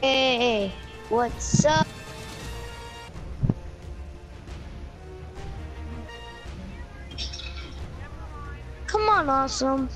Hey, what's up? Come on, awesome.